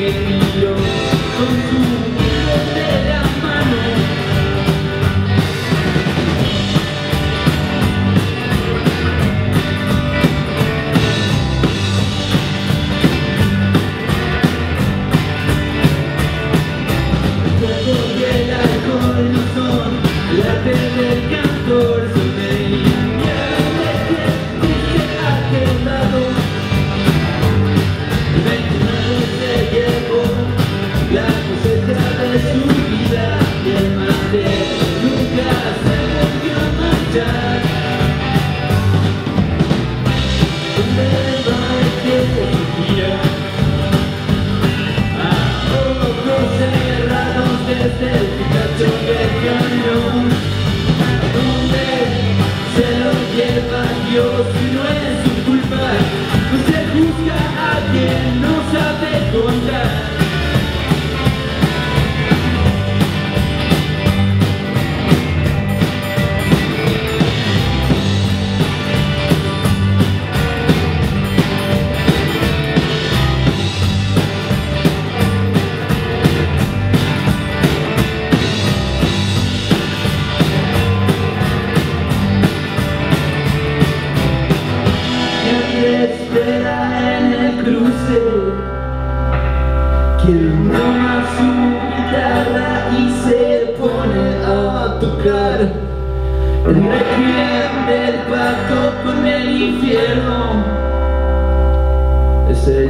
You. die toma su guitarra y se pone a tocar el requiem del pacto con el infierno. Es el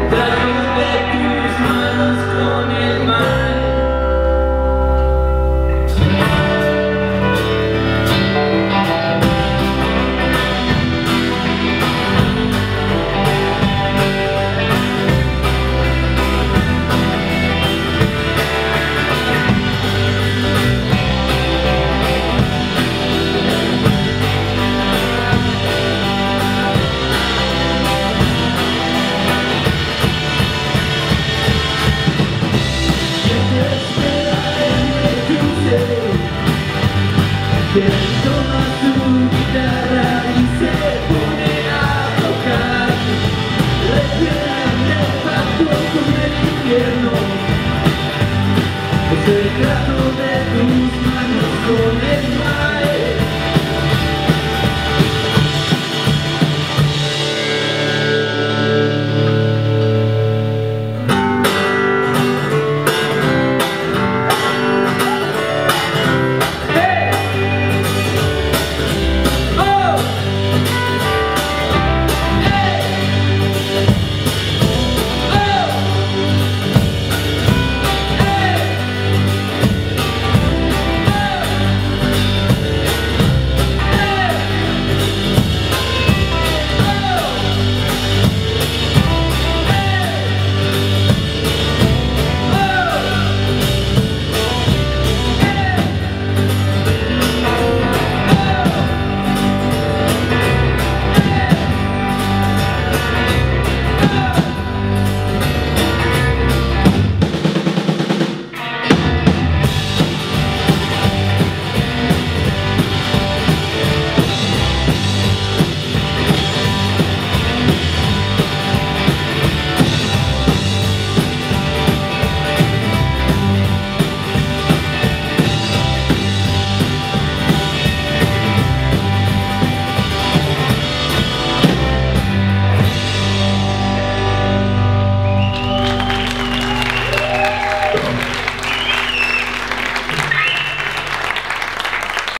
get